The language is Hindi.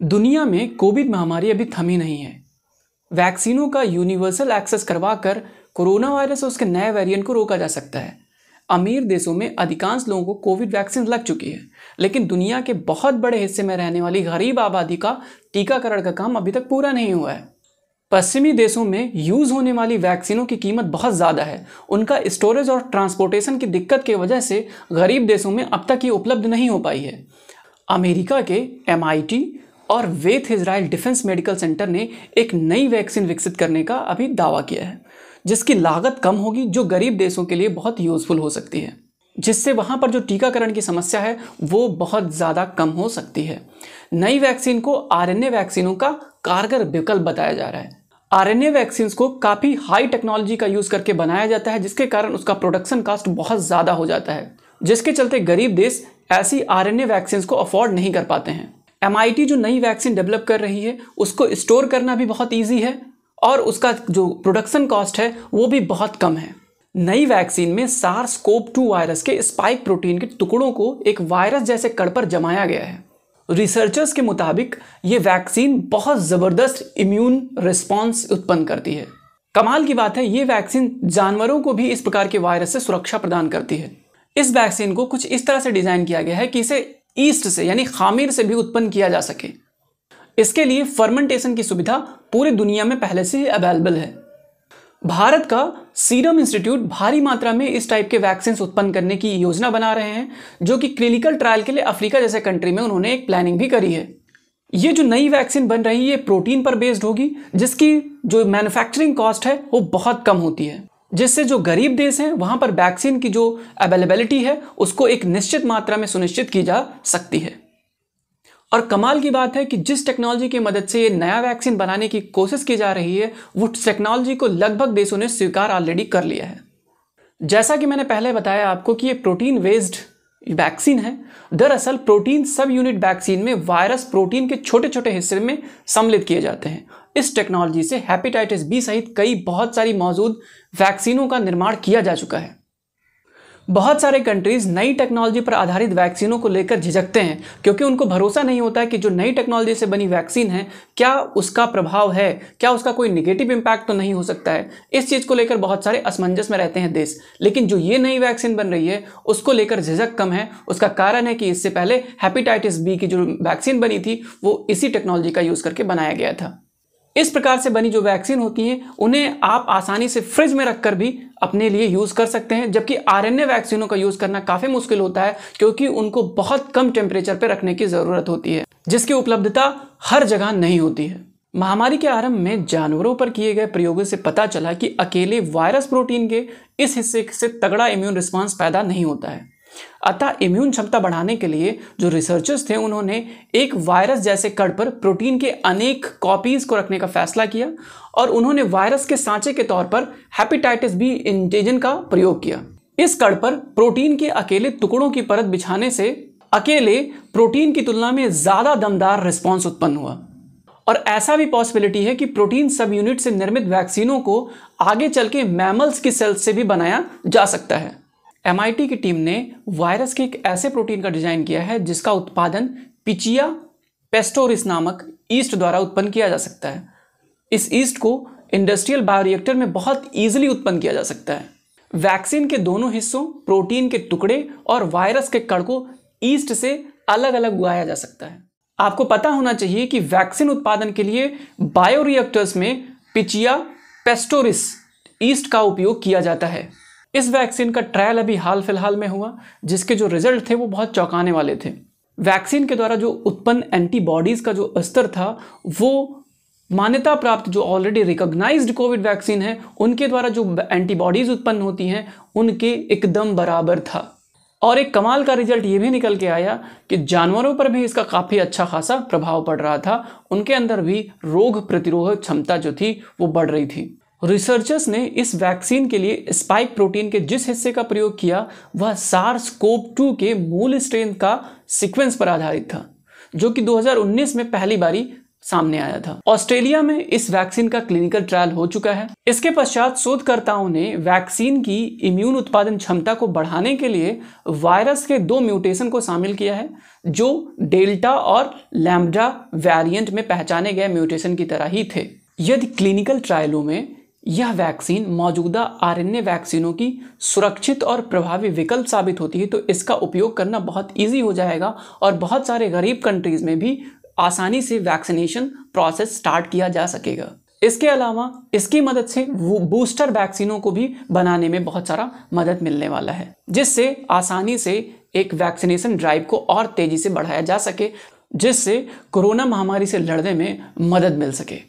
दुनिया में कोविड महामारी अभी थमी नहीं है। वैक्सीनों का यूनिवर्सल एक्सेस करवाकर कोरोना वायरस और उसके नए वेरिएंट को रोका जा सकता है। अमीर देशों में अधिकांश लोगों को कोविड वैक्सीन लग चुकी है, लेकिन दुनिया के बहुत बड़े हिस्से में रहने वाली गरीब आबादी का टीकाकरण का काम अभी तक पूरा नहीं हुआ है। पश्चिमी देशों में यूज़ होने वाली वैक्सीनों की कीमत बहुत ज़्यादा है। उनका स्टोरेज और ट्रांसपोर्टेशन की दिक्कत की वजह से गरीब देशों में अब तक ये उपलब्ध नहीं हो पाई है। अमेरिका के एमआईटी और Beth Israel defence medical centre ने एक नई वैक्सीन विकसित करने का अभी दावा किया है, जिसकी लागत कम होगी जो गरीब देशों के लिए बहुत यूज़फुल हो सकती है। जिससे वहाँ पर जो टीकाकरण की समस्या है, वो बहुत ज़्यादा कम हो सकती है। नई वैक्सीन को आरएनए वैक्सीनों का कारगर विकल्प बताया जा रहा है। आर वैक्सीन को काफ़ी हाई टेक्नोलॉजी का यूज़ करके बनाया जाता है, जिसके कारण उसका प्रोडक्शन कास्ट बहुत ज़्यादा हो जाता है, जिसके चलते गरीब देश ऐसी आर वैक्सीन को अफोर्ड नहीं कर पाते हैं। एमआईटी जो नई वैक्सीन डेवलप कर रही है, उसको स्टोर करना भी बहुत ईजी है और उसका जो प्रोडक्शन कॉस्ट है, वो भी बहुत कम है। नई वैक्सीन में सार्स कोप टू वायरस के स्पाइक प्रोटीन के टुकड़ों को एक वायरस जैसे कड़ पर जमाया गया है। रिसर्चर्स के मुताबिक, ये वैक्सीन बहुत ज़बरदस्त इम्यून रिस्पॉन्स उत्पन्न करती है। कमाल की बात है, ये वैक्सीन जानवरों को भी इस प्रकार के वायरस से सुरक्षा प्रदान करती है। इस वैक्सीन को कुछ इस तरह से डिज़ाइन किया गया है कि इसे ईस्ट से, यानी खामिर से भी उत्पन्न किया जा सके। इसके लिए फर्मेंटेशन की सुविधा पूरी दुनिया में पहले से ही अवेलेबल है। भारत का सीरम इंस्टीट्यूट भारी मात्रा में इस टाइप के वैक्सीन उत्पन्न करने की योजना बना रहे हैं, जो कि क्लिनिकल ट्रायल के लिए अफ्रीका जैसे कंट्री में उन्होंने एक प्लानिंग भी करी है। ये जो नई वैक्सीन बन रही है, ये प्रोटीन पर बेस्ड होगी, जिसकी जो मैन्युफैक्चरिंग कॉस्ट है, वो बहुत कम होती है। जिससे जो गरीब देश हैं, वहाँ पर वैक्सीन की जो अवेलेबिलिटी है, उसको एक निश्चित मात्रा में सुनिश्चित की जा सकती है। और कमाल की बात है कि जिस टेक्नोलॉजी की मदद से ये नया वैक्सीन बनाने की कोशिश की जा रही है, वो टेक्नोलॉजी को लगभग देशों ने स्वीकार ऑलरेडी कर लिया है। जैसा कि मैंने पहले बताया आपको कि ये प्रोटीन वेस्ड वैक्सीन है। दरअसल प्रोटीन सब यूनिट वैक्सीन में वायरस प्रोटीन के छोटे छोटे हिस्से में सम्मिलित किए जाते हैं। इस टेक्नोलॉजी से हेपेटाइटिस बी सहित कई बहुत सारी मौजूद वैक्सीनों का निर्माण किया जा चुका है। बहुत सारे कंट्रीज़ नई टेक्नोलॉजी पर आधारित वैक्सीनों को लेकर झिझकते हैं, क्योंकि उनको भरोसा नहीं होता है कि जो नई टेक्नोलॉजी से बनी वैक्सीन है, क्या उसका प्रभाव है, क्या उसका कोई निगेटिव इम्पैक्ट तो नहीं हो सकता है? इस चीज़ को लेकर बहुत सारे असमंजस में रहते हैं देश। लेकिन जो ये नई वैक्सीन बन रही है, उसको लेकर झिझक कम है। उसका कारण है कि इससे पहले हेपेटाइटिस बी की जो वैक्सीन बनी थी, वो इसी टेक्नोलॉजी का यूज़ करके बनाया गया था। इस प्रकार से बनी जो वैक्सीन होती हैं, उन्हें आप आसानी से फ्रिज में रखकर भी अपने लिए यूज़ कर सकते हैं, जबकि आरएनए वैक्सीनों का यूज़ करना काफ़ी मुश्किल होता है, क्योंकि उनको बहुत कम टेम्परेचर पर रखने की ज़रूरत होती है, जिसकी उपलब्धता हर जगह नहीं होती है। महामारी के आरंभ में जानवरों पर किए गए प्रयोगों से पता चला कि अकेले वायरस प्रोटीन के इस हिस्से से तगड़ा इम्यून रिस्पॉन्स पैदा नहीं होता है। अतः इम्यून क्षमता बढ़ाने के लिए जो रिसर्चर्स थे, उन्होंने एक वायरस जैसे कड़ पर प्रोटीन के अनेक कॉपीज को रखने का फैसला किया और उन्होंने वायरस के सांचे के तौर पर हेपेटाइटिस बी इंटेजन का प्रयोग किया। इस कड़ पर प्रोटीन के अकेले टुकड़ों की परत बिछाने से अकेले प्रोटीन की तुलना में ज़्यादा दमदार रिस्पॉन्स उत्पन्न हुआ। और ऐसा भी पॉसिबिलिटी है कि प्रोटीन सब यूनिट से निर्मित वैक्सीनों को आगे चल के मैमल्स की सेल्स से भी बनाया जा सकता है। एमआईटी की टीम ने वायरस के एक ऐसे प्रोटीन का डिज़ाइन किया है जिसका उत्पादन पिचिया पेस्टोरिस नामक ईस्ट द्वारा उत्पन्न किया जा सकता है। इस ईस्ट को इंडस्ट्रियल बायोरिएक्टर में बहुत ईजिली उत्पन्न किया जा सकता है। वैक्सीन के दोनों हिस्सों, प्रोटीन के टुकड़े और वायरस के कण को ईस्ट से अलग अलग उगाया जा सकता है। आपको पता होना चाहिए कि वैक्सीन उत्पादन के लिए बायोरिएक्टर्स में पिचिया पेस्टोरिस ईस्ट का उपयोग किया जाता है। इस वैक्सीन का ट्रायल अभी हाल फ़िलहाल में हुआ, जिसके जो रिज़ल्ट थे वो बहुत चौंकाने वाले थे। वैक्सीन के द्वारा जो उत्पन्न एंटीबॉडीज़ का जो स्तर था, वो मान्यता प्राप्त जो ऑलरेडी रिकॉग्नाइज्ड कोविड वैक्सीन है, उनके द्वारा जो एंटीबॉडीज़ उत्पन्न होती हैं, उनके एकदम बराबर था। और एक कमाल का रिज़ल्ट ये भी निकल के आया कि जानवरों पर भी इसका काफ़ी अच्छा खासा प्रभाव पड़ रहा था। उनके अंदर भी रोग प्रतिरोधक क्षमता जो थी, वो बढ़ रही थी। रिसर्चर्स ने इस वैक्सीन के लिए स्पाइक प्रोटीन के जिस हिस्से का प्रयोग किया, वह सार्स कोप टू के मूल स्ट्रेन का सीक्वेंस पर आधारित था, जो कि 2019 में पहली बारी सामने आया था। ऑस्ट्रेलिया में इस वैक्सीन का क्लिनिकल ट्रायल हो चुका है। इसके पश्चात शोधकर्ताओं ने वैक्सीन की इम्यून उत्पादन क्षमता को बढ़ाने के लिए वायरस के दो म्यूटेशन को शामिल किया है, जो डेल्टा और लैम्डा वेरिएंट में पहचाने गए म्यूटेशन की तरह ही थे। यदि क्लिनिकल ट्रायलों में यह वैक्सीन मौजूदा आरएनए वैक्सीनों की सुरक्षित और प्रभावी विकल्प साबित होती है तो इसका उपयोग करना बहुत ईजी हो जाएगा और बहुत सारे गरीब कंट्रीज़ में भी आसानी से वैक्सीनेशन प्रोसेस स्टार्ट किया जा सकेगा। इसके अलावा इसकी मदद से वो बूस्टर वैक्सीनों को भी बनाने में बहुत सारा मदद मिलने वाला है, जिससे आसानी से एक वैक्सीनेशन ड्राइव को और तेज़ी से बढ़ाया जा सके, जिससे कोरोना महामारी से लड़ने में मदद मिल सके।